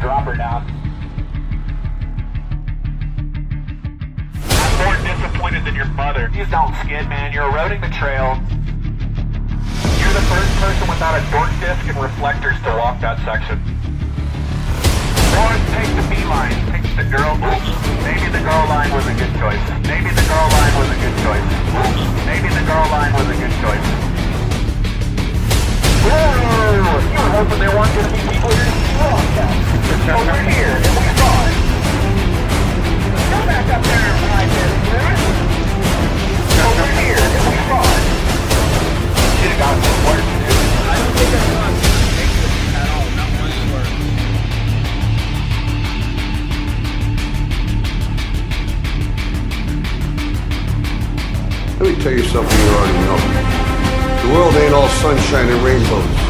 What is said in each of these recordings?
drop her down. I'm more disappointed than your mother. You don't skid, man. You're eroding the trail. You're the first person without a dork disc and reflectors to walk that section. Lawrence, take the B line. Take the girl. Oops. Maybe the girl line was a good choice. Maybe the girl line was a good choice. Oops. Maybe the girl line was a good choice. Whoa! You were hoping there weren't going to be people here. Over here, and we saw it. Go back up there and. Over here, and we saw it. Should have gotten some work. I don't think I saw it at all. Not one slur. Let me tell you something you already know. The world ain't all sunshine and rainbows.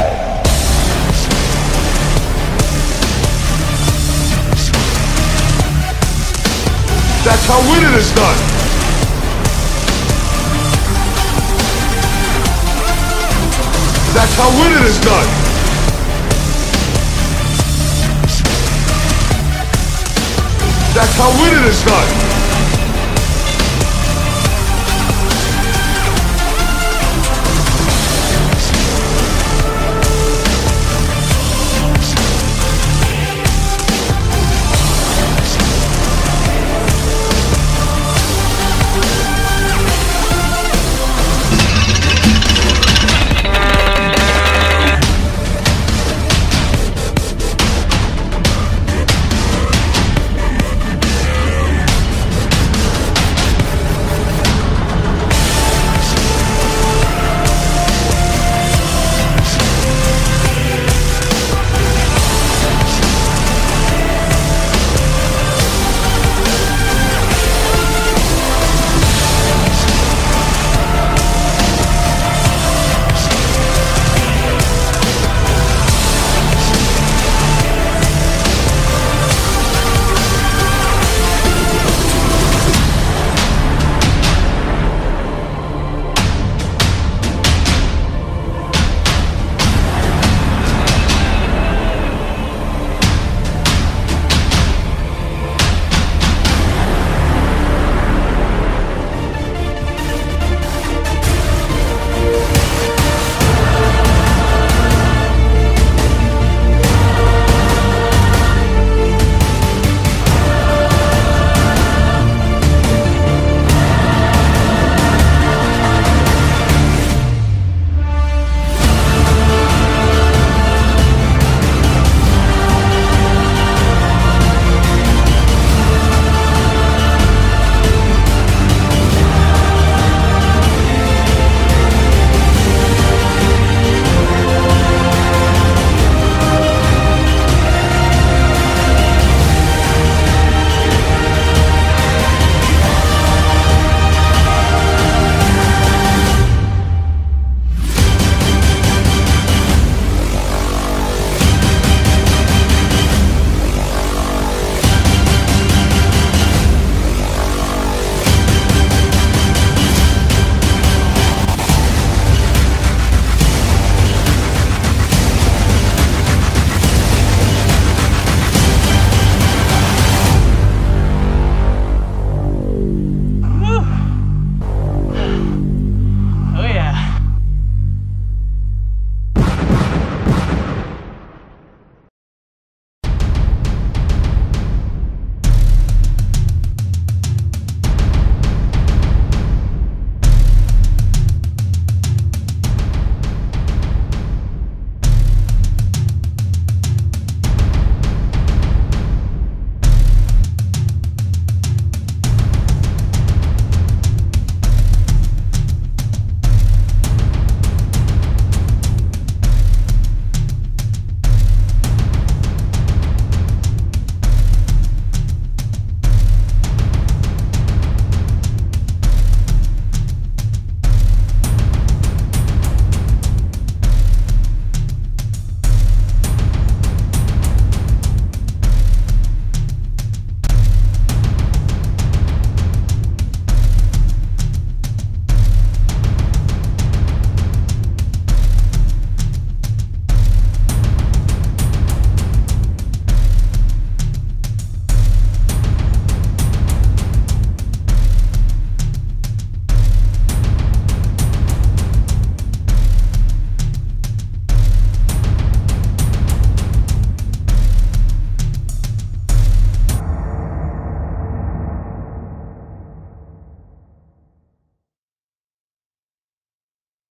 How winning is done. That's how winning is done. That's how winning is done.